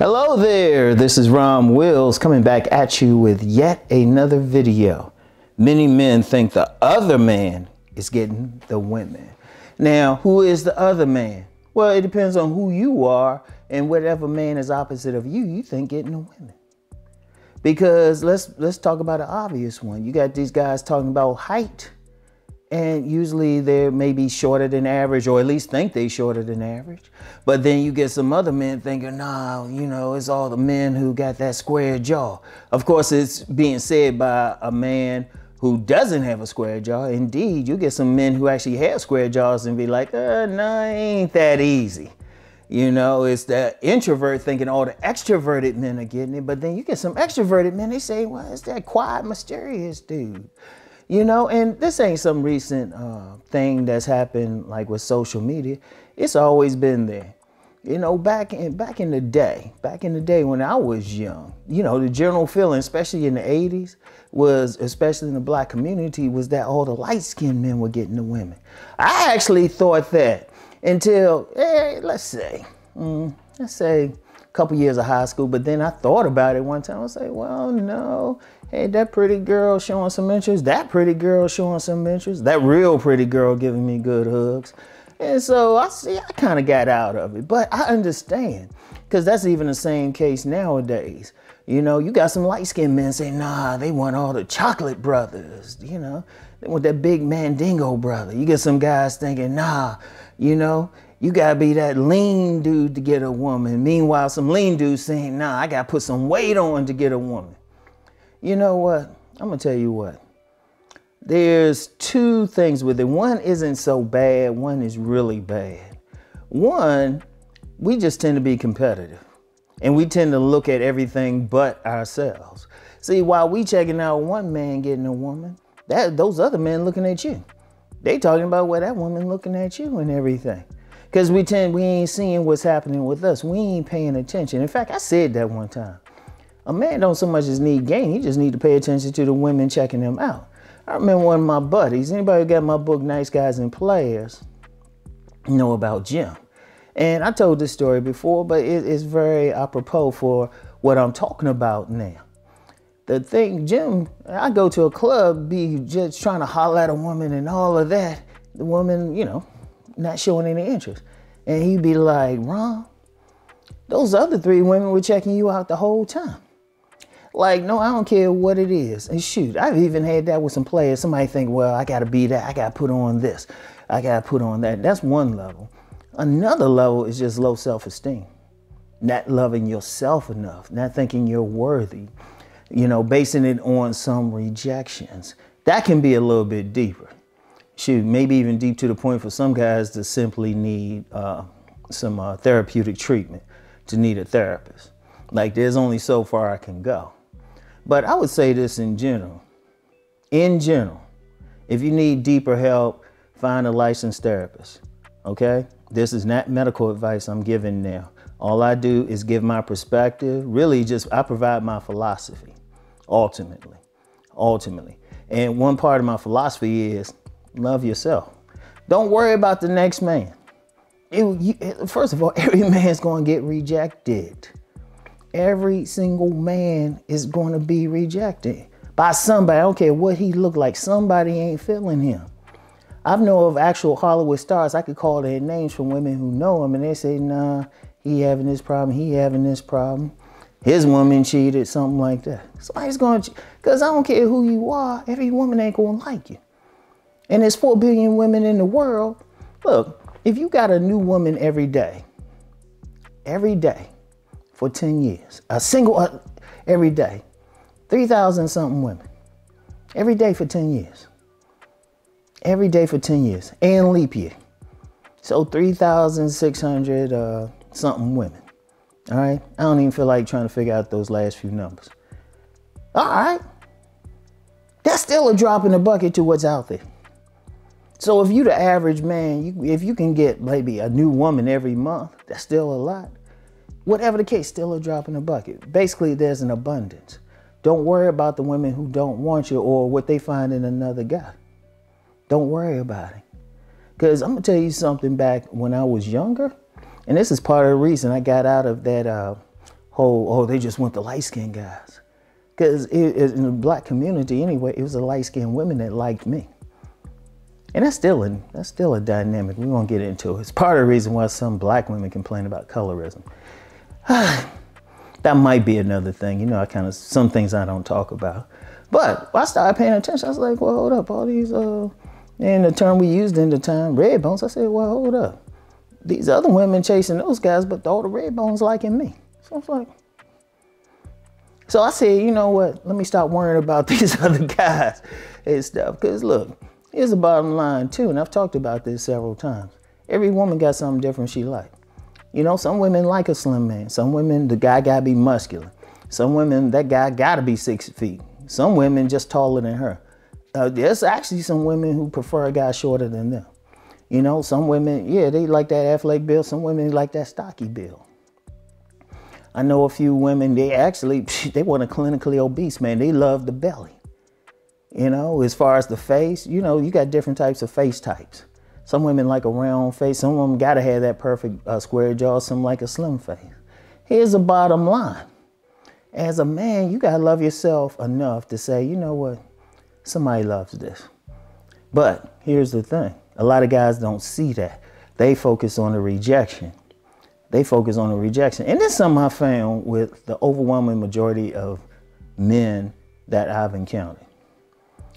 Hello there, this is Rom Wills coming back at you with yet another video. Many men think the other man is getting the women. Now, who is the other man? Well, it depends on who you are and whatever man is opposite of you, you think getting the women. Because let's let's talk about an obvious one. You got these guys talking about height. And usually they're maybe shorter than average or at least think they're shorter than average. But then you get some other men thinking nah you know it's all the men who got that square jaw. Of course it's being said by a man who doesn't have a square jaw. Indeed you get some men who actually have square jaws and be like uh, no ain't that easy you know, it's the introvert thinking all the extroverted men are getting it, but then you get some extroverted men, they say, well, it's that quiet, mysterious dude. You know, and this ain't some recent uh, thing that's happened like with social media. It's always been there. You know, back in back in the day, back in the day when I was young, you know, the general feeling, especially in the 80s, was, especially in the black community, was that all the light-skinned men were getting the women. I actually thought that until, hey, let's say, mm, let's say a couple years of high school, but then I thought about it one time. I was like, well, no, Hey, that pretty girl showing some interest. That pretty girl showing some interest. That real pretty girl giving me good hugs. And so I see, I kind of got out of it, but I understand because that's even the same case nowadays. You know, you got some light skinned men saying, nah, they want all the chocolate brothers, you know, they want that big mandingo brother. You get some guys thinking, nah, you know, you gotta be that lean dude to get a woman. Meanwhile, some lean dudes saying, nah, I gotta put some weight on to get a woman. You know what? I'm gonna tell you what. There's two things with it. One isn't so bad, one is really bad. One, we just tend to be competitive and we tend to look at everything but ourselves. See, while we checking out one man getting a woman, that those other men looking at you. They talking about what that woman looking at you and everything. Cause we tend we ain't seeing what's happening with us. We ain't paying attention. In fact, I said that one time. A man don't so much as need game, he just need to pay attention to the women checking him out. I remember one of my buddies, anybody got my book Nice Guys and Players, know about Jim. And I told this story before, but it is very apropos for what I'm talking about now. The thing, Jim, I go to a club, be just trying to holler at a woman and all of that. The woman, you know, not showing any interest. And he'd be like, Rom, those other three women were checking you out the whole time. Like, no, I don't care what it is. And shoot, I've even had that with some players. Somebody think, well, I gotta be that, I gotta put on this, I gotta put on that. That's one level. Another level is just low self-esteem. Not loving yourself enough, not thinking you're worthy, you know, basing it on some rejections. That can be a little bit deeper. Shoot, maybe even deep to the point for some guys to simply need uh, some uh, therapeutic treatment, to need a therapist. Like there's only so far I can go. But I would say this in general. In general, if you need deeper help, find a licensed therapist. Okay? This is not medical advice I'm giving now. All I do is give my perspective. Really, just I provide my philosophy, ultimately. Ultimately. And one part of my philosophy is love yourself. Don't worry about the next man. It, you, first of all, every man's to get rejected every single man is to be rejected by somebody. I don't care what he look like. Somebody ain't feeling him. I know of actual Hollywood stars. I could call their names from women who know him, and they say, "Nah, he having this problem. He having this problem. His woman cheated, something like that." Somebody's going to, because I don't care who you are. Every woman ain't to like you. And there's four billion women in the world. Look, if you got a new woman every day, every day, for 10 years. A single, uh, every day. 3,000 something women. Every day for 10 years. Every day for 10 years. And leap year. So 3,600 uh, something women. All right. I don't even feel like trying to figure out those last few numbers. All right. That's still a drop in the bucket to what's out there. So if you the average man, you, if you can get maybe a new woman every month, that's still a lot. Whatever the case, still a drop in the bucket. Basically, there's an abundance. Don't worry about the women who don't want you or what they find in another guy. Don't worry about it. Because I'm going to tell you something back when I was younger, and this is part of the reason I got out of that uh, whole, oh, they just want the light skinned guys. Because in the black community anyway, it was the light skinned women that liked me. And that's still a, that's still a dynamic. We won't get into it. It's part of the reason why some black women complain about colorism. that might be another thing. You know, I kind of, some things I don't talk about. But I started paying attention. I was like, well, hold up. All these, uh, and the term we used in the time, red bones. I said, well, hold up. These other women chasing those guys, but all the red bones liking me. So I was like, so I said, you know what? Let me stop worrying about these other guys and stuff. Because look, Here's the bottom line too, and I've talked about this several times. Every woman got something different she like. You know, some women like a slim man. Some women, the guy gotta be muscular. Some women, that guy gotta be six feet. Some women just taller than her. Uh, there's actually some women who prefer a guy shorter than them. You know, some women, yeah, they like that athletic build. Some women like that stocky build. I know a few women, they actually, they want a clinically obese man. They love the belly. You know, as far as the face, you know, you got different types of face types. Some women like a round face. Some of them got to have that perfect uh, square jaw. Some like a slim face. Here's the bottom line. As a man, you got to love yourself enough to say, you know what? Somebody loves this. But here's the thing. A lot of guys don't see that. They focus on the rejection. They focus on the rejection. And this is something I found with the overwhelming majority of men that I've encountered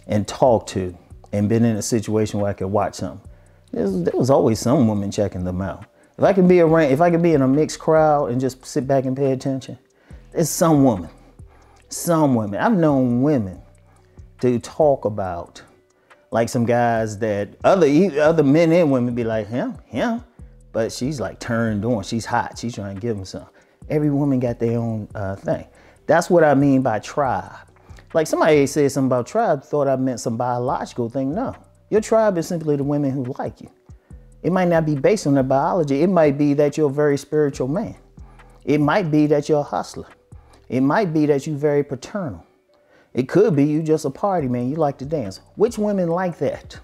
and talked to and been in a situation where I could watch something, there was, there was always some woman checking them out. If I could be around, if I could be in a mixed crowd and just sit back and pay attention, there's some woman, some women. I've known women to talk about like some guys that other other men and women be like him, him, but she's like turned on. She's hot. She's trying to give him some. Every woman got their own uh, thing. That's what I mean by tribe. Like somebody said something about tribe, thought I meant some biological thing. No, your tribe is simply the women who like you. It might not be based on their biology. It might be that you're a very spiritual man. It might be that you're a hustler. It might be that you're very paternal. It could be you just a party man. You like to dance. Which women like that?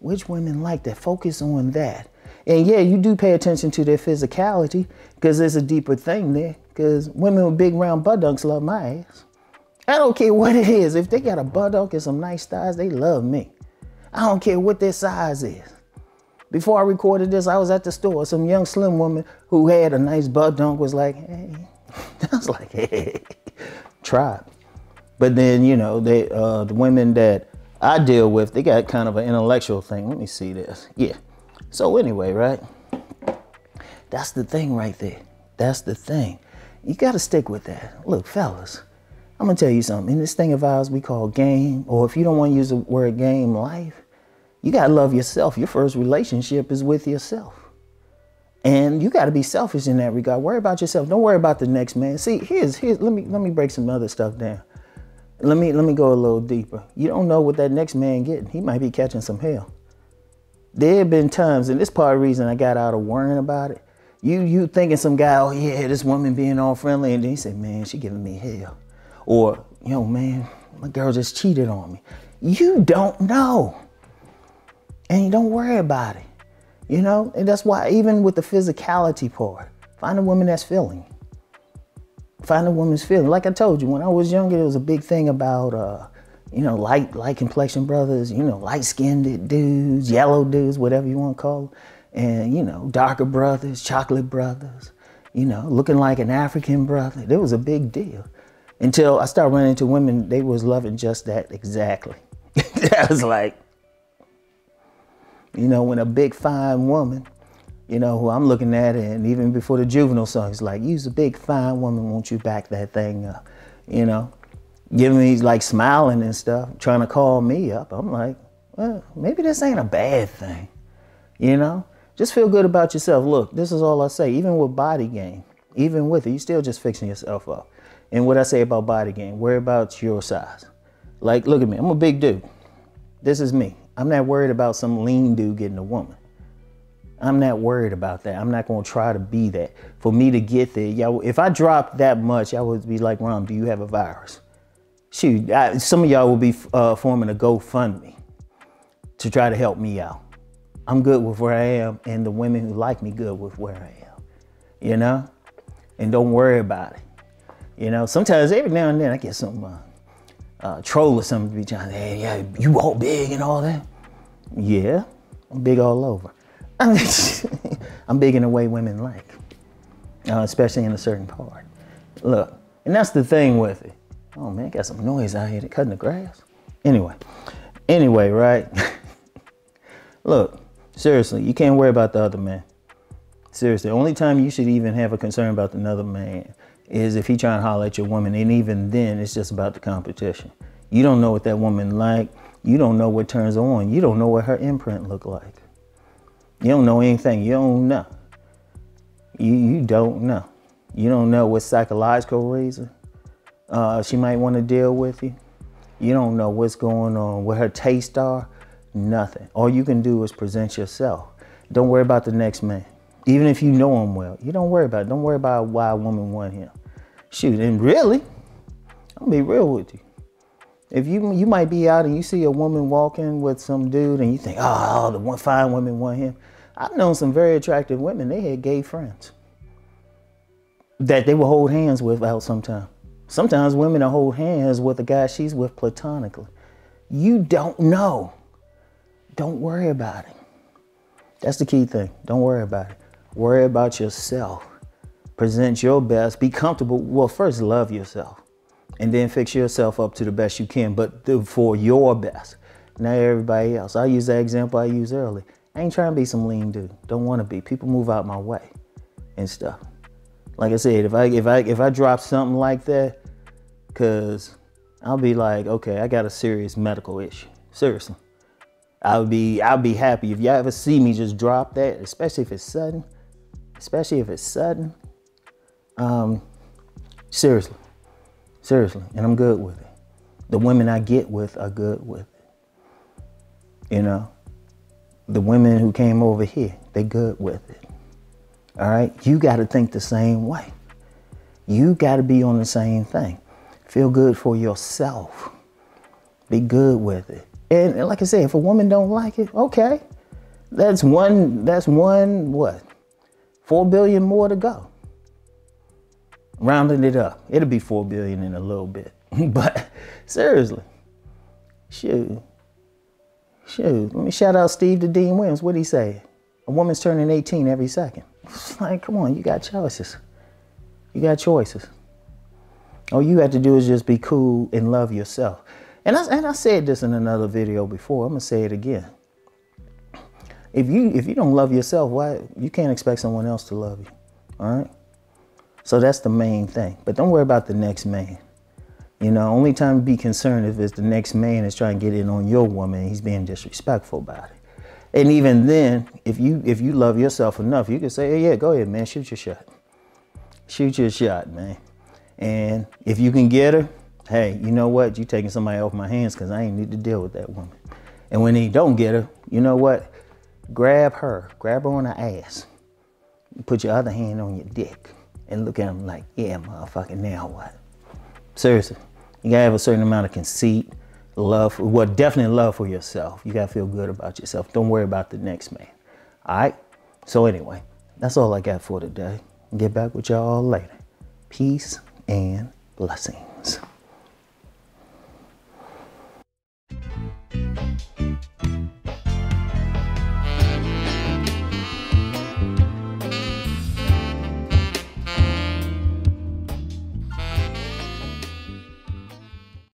Which women like that? Focus on that. And yeah, you do pay attention to their physicality because there's a deeper thing there. Because women with big round buttocks love my ass. I don't care what it is. If they got a buttock and some nice thighs, they love me. I don't care what their size is. Before I recorded this, I was at the store. Some young slim woman who had a nice buttock was like, hey. I was like, hey, tribe. But then, you know, they uh, the women that I deal with, they got kind of an intellectual thing. Let me see this. Yeah. So anyway, right? That's the thing right there. That's the thing. You got to stick with that. Look, fellas, I'm gonna tell you something. In this thing of ours we call game, or if you don't want to use the word game, life, you gotta love yourself. Your first relationship is with yourself. And you gotta be selfish in that regard. Worry about yourself. Don't worry about the next man. See, here's here's let me let me break some other stuff down. Let me let me go a little deeper. You don't know what that next man getting. He might be catching some hell. There have been times, and this part of the reason I got out of worrying about it. You you thinking some guy, oh yeah, this woman being all friendly, and then he said, man, she giving me hell. Or, yo, man, my girl just cheated on me. You don't know. And you don't worry about it. You know? And that's why, even with the physicality part, find a woman that's feeling. Find a woman's feeling. Like I told you, when I was younger, there was a big thing about, uh, you know, light, light complexion brothers, you know, light skinned dudes, yellow dudes, whatever you want to call them. And, you know, darker brothers, chocolate brothers, you know, looking like an African brother. There was a big deal until I started running into women, they was loving just that exactly. I was like, you know, when a big fine woman, you know, who I'm looking at, and even before the juvenile song, it's like, you's a big fine woman, won't you back that thing up? You know, giving me like smiling and stuff, trying to call me up. I'm like, well, maybe this ain't a bad thing. You know, just feel good about yourself. Look, this is all I say, even with body game, even with it, you still just fixing yourself up. And what I say about body game, worry about your size. Like, look at me, I'm a big dude. This is me. I'm not worried about some lean dude getting a woman. I'm not worried about that. I'm not gonna try to be that. For me to get there, y'all, if I dropped that much, I would be like, Rom, do you have a virus? shoot, I, some of y'all will be uh, forming a GoFundMe to try to help me out. I'm good with where I am, and the women who like me good with where I am. You know, and don't worry about it. You know, sometimes every now and then I get some uh, uh, troll or something to be trying. Hey, yeah, you all big and all that. Yeah, I'm big all over. I'm big in a way women like, uh, especially in a certain part. Look, and that's the thing with it. Oh man, got some noise out here. Cutting the grass. Anyway, anyway, right? Look, seriously, you can't worry about the other man. Seriously, the only time you should even have a concern about another man is if he trying to holler at your woman, and even then, it's just about the competition. You don't know what that woman like. You don't know what turns on. You don't know what her imprint look like. You don't know anything. You don't know. You you don't know. You don't know what psychological reason uh, she might want to deal with you. You don't know what's going on, what her tastes are. Nothing. All you can do is present yourself. Don't worry about the next man. Even if you know him well, you don't worry about it. Don't worry about why a woman want him. Shoot, and really, I'm be real with you. If you you might be out and you see a woman walking with some dude and you think, oh, the one fine women want him. I've known some very attractive women. They had gay friends that they would hold hands with out sometimes. Sometimes women will hold hands with a guy she's with platonically. You don't know. Don't worry about it. That's the key thing. Don't worry about it. Worry about yourself. Present your best. Be comfortable. Well, first, love yourself. And then fix yourself up to the best you can, but for your best. Not everybody else. I use that example I used earlier. I ain't trying to be some lean dude. Don't want to be. People move out my way and stuff. Like I said, if I if I if I drop something like that, cause I'll be like, okay, I got a serious medical issue. Seriously. I'll be I'll be happy if y'all ever see me just drop that, especially if it's sudden. Especially if it's sudden. Um, seriously. Seriously. And I'm good with it. The women I get with are good with it. You know? The women who came over here, they good with it. All right? You gotta think the same way. You gotta be on the same thing. Feel good for yourself. Be good with it. And like I said, if a woman don't like it, okay. That's one, that's one, what? Four billion more to go. Rounding it up. It'll be four billion in a little bit. but seriously, shoot. Shoot. Let me shout out Steve to Dean Williams. What'd he say? A woman's turning 18 every second. It's like, come on, you got choices. You got choices. All you have to do is just be cool and love yourself. And I, and I said this in another video before. I'm gonna say it again. If you if you don't love yourself, why you can't expect someone else to love you. All right. So that's the main thing. But don't worry about the next man. You know, only time to be concerned if it's the next man is trying to get in on your woman, he's being disrespectful about it. And even then, if you if you love yourself enough, you can say, hey, yeah, go ahead, man, shoot your shot. Shoot your shot, man. And if you can get her, hey, you know what? You taking somebody off my hands because I ain't need to deal with that woman. And when he don't get her, you know what? Grab her, grab her on the ass. Put your other hand on your dick and look at him like, yeah, motherfucker, now what? Seriously, you gotta have a certain amount of conceit, love, for, well, definitely love for yourself. You gotta feel good about yourself. Don't worry about the next man. All right? So anyway, that's all I got for today. Get back with y'all later. Peace and blessings.